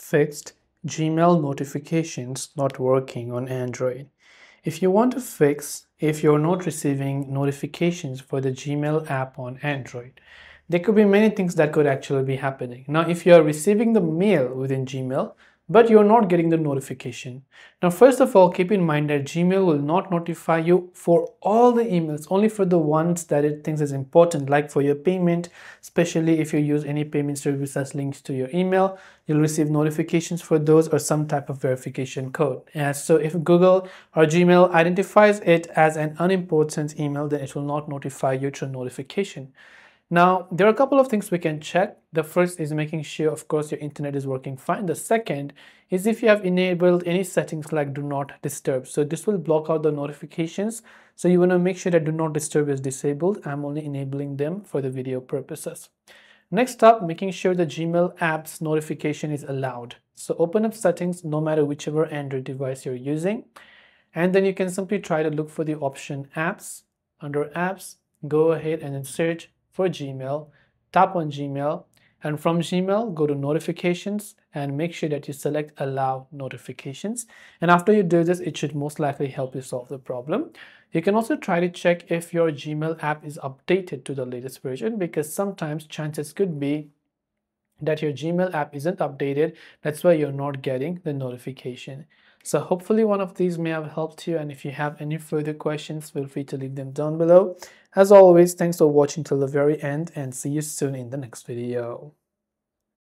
fixed Gmail notifications not working on Android. If you want to fix if you're not receiving notifications for the Gmail app on Android, there could be many things that could actually be happening. Now, if you're receiving the mail within Gmail, but you're not getting the notification. Now, first of all, keep in mind that Gmail will not notify you for all the emails, only for the ones that it thinks is important, like for your payment, especially if you use any payment service as links to your email, you'll receive notifications for those or some type of verification code. And so if Google or Gmail identifies it as an unimportant email, then it will not notify you through notification. Now, there are a couple of things we can check. The first is making sure, of course, your internet is working fine. The second is if you have enabled any settings like do not disturb. So this will block out the notifications. So you want to make sure that do not disturb is disabled. I'm only enabling them for the video purposes. Next up, making sure the Gmail app's notification is allowed. So open up settings no matter whichever Android device you're using. And then you can simply try to look for the option apps. Under apps, go ahead and then search for Gmail, tap on Gmail, and from Gmail, go to notifications and make sure that you select allow notifications. And after you do this, it should most likely help you solve the problem. You can also try to check if your Gmail app is updated to the latest version because sometimes chances could be that your Gmail app isn't updated. That's why you're not getting the notification. So hopefully one of these may have helped you and if you have any further questions, feel free to leave them down below. As always, thanks for watching till the very end and see you soon in the next video.